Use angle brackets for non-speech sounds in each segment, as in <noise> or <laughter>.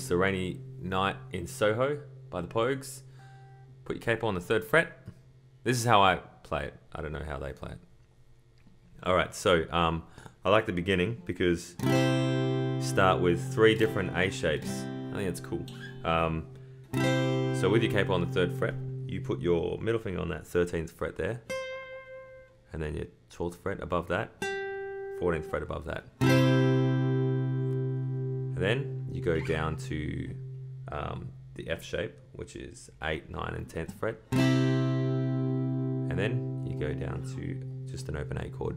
is a rainy night in Soho by the Pogues. Put your capo on the third fret. This is how I play it. I don't know how they play it. All right, so um, I like the beginning because start with three different A shapes. I think it's cool. Um, so with your capo on the third fret, you put your middle finger on that 13th fret there, and then your 12th fret above that, 14th fret above that. Then you go down to um, the F shape, which is 8, 9, and 10th fret. And then you go down to just an open A chord.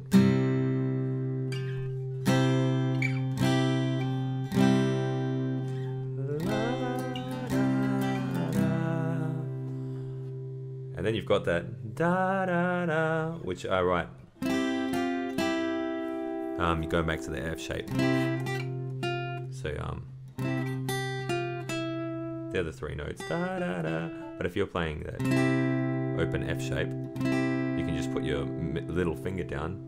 And then you've got that da da da, which I write. Um, you go back to the F shape. So um, they're the three notes. Da da da. But if you're playing that open F shape, you can just put your little finger down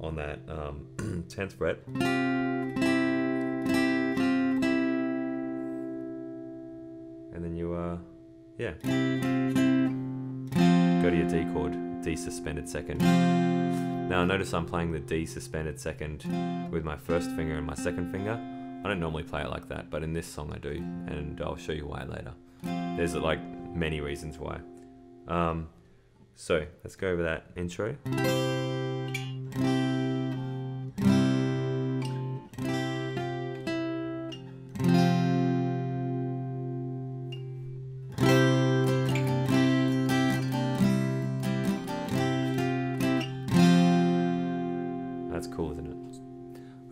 on that um, <clears throat> 10th fret. And then you, uh, yeah go to your D chord, D suspended second. Now notice I'm playing the D suspended second with my first finger and my second finger. I don't normally play it like that, but in this song I do, and I'll show you why later. There's like many reasons why. Um, so let's go over that intro.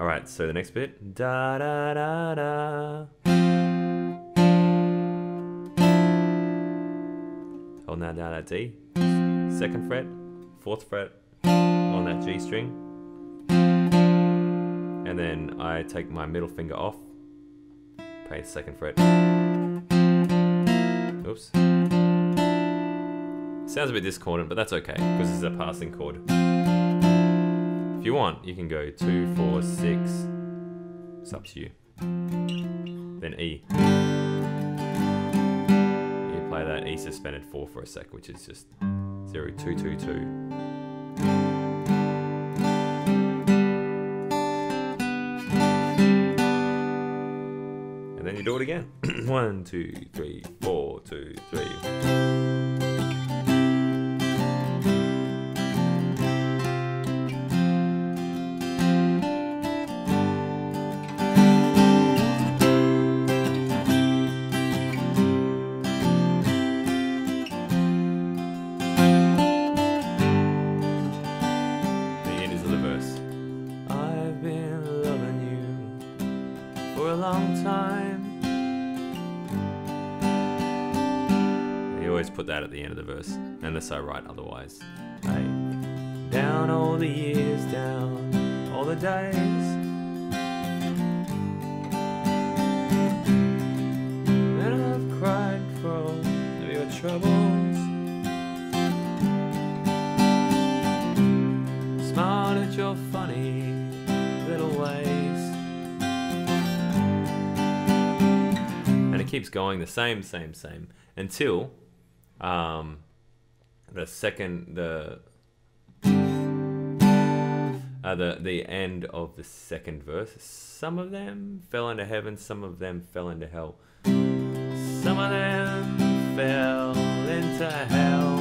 All right, so the next bit. Da da da da. Holding that down at D. Second fret, fourth fret on that G string. And then I take my middle finger off, play second fret. Oops. Sounds a bit discordant, but that's okay, because this is a passing chord. If you want, you can go two, four, six. It's up to you. Then E. You play that E suspended four for a sec, which is just zero, two, two, two. And then you do it again. <clears throat> One, two, three, four, two, three. A long time. You always put that at the end of the verse, unless I write otherwise. Hey. Down all the years, down all the days. Keeps going the same, same, same until um, the second, the uh, the the end of the second verse. Some of them fell into heaven, some of them fell into hell. Some of them fell into hell.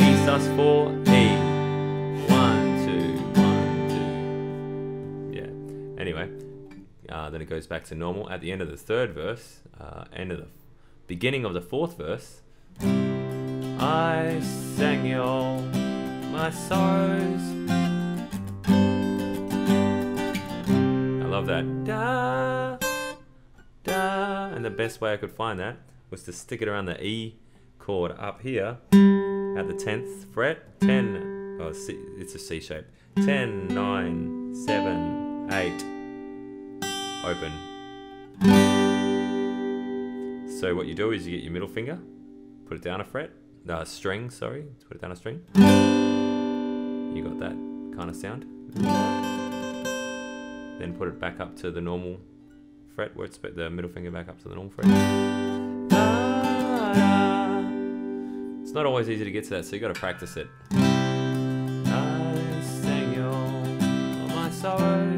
E sus four E. One, two, one, two. Yeah. Anyway, uh, then it goes back to normal. At the end of the third verse, uh, end of the beginning of the fourth verse, I sang you all my sorrows. I love that. Da, da. And the best way I could find that was to stick it around the E chord up here at the 10th fret. 10, oh, it's a C shape. 10, 9, 7, 8, open. So what you do is you get your middle finger, put it down a fret, no, a string, sorry, put it down a string. You got that kind of sound. Then put it back up to the normal fret where it's the middle finger back up to the normal fret. It's not always easy to get to that, so you got to practice it. I sang you all my.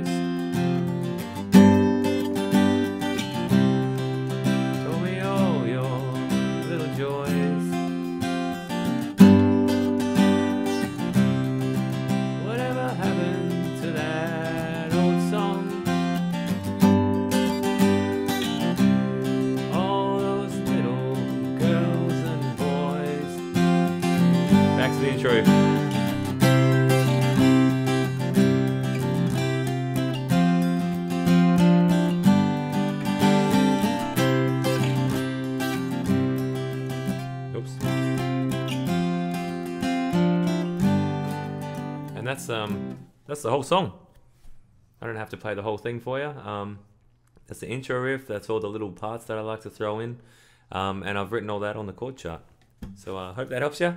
The intro. Oops. And that's um that's the whole song. I don't have to play the whole thing for you. Um, that's the intro riff. That's all the little parts that I like to throw in. Um, and I've written all that on the chord chart. So I uh, hope that helps you.